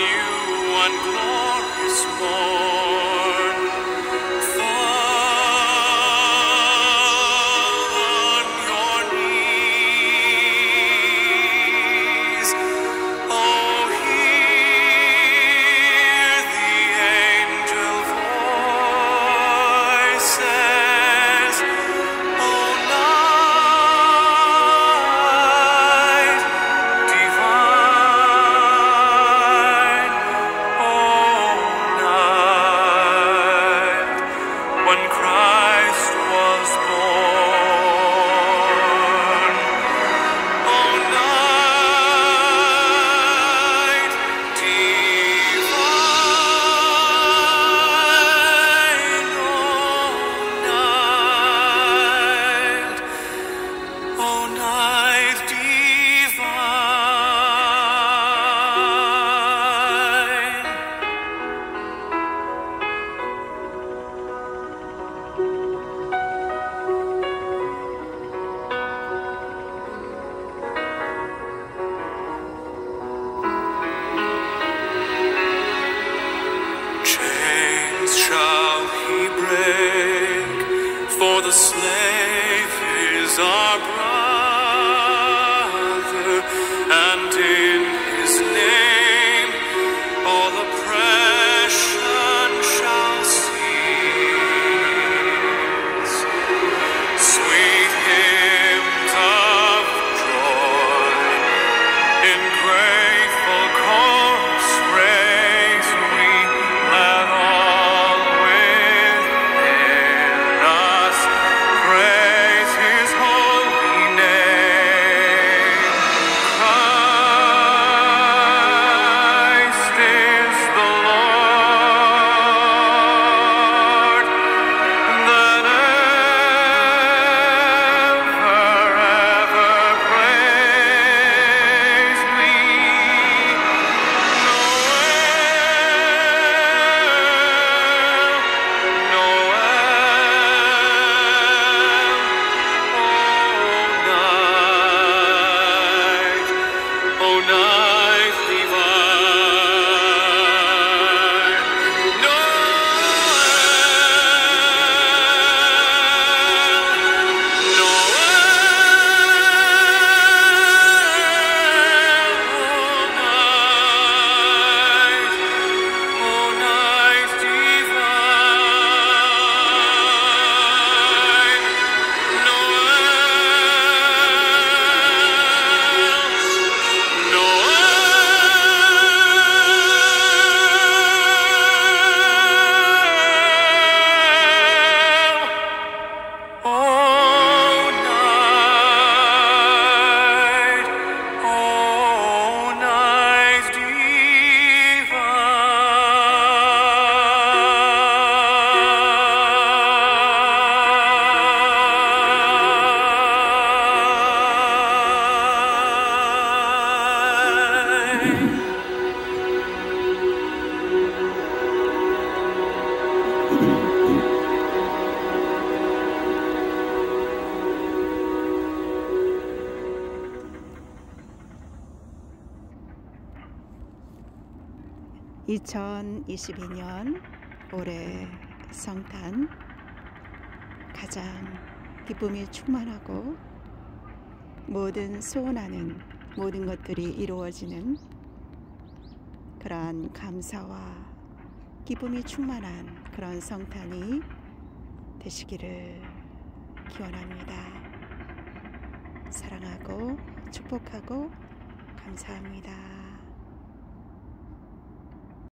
new and glorious morn. The slave is our (2022년) 올해 성탄 가장 기쁨이 충만하고 모든 소원하는 모든 것들이 이루어지는 그러한 감사와 기쁨이 충만한 그런 성탄이 되시기를 기원합니다. 사랑하고 축복하고 감사합니다.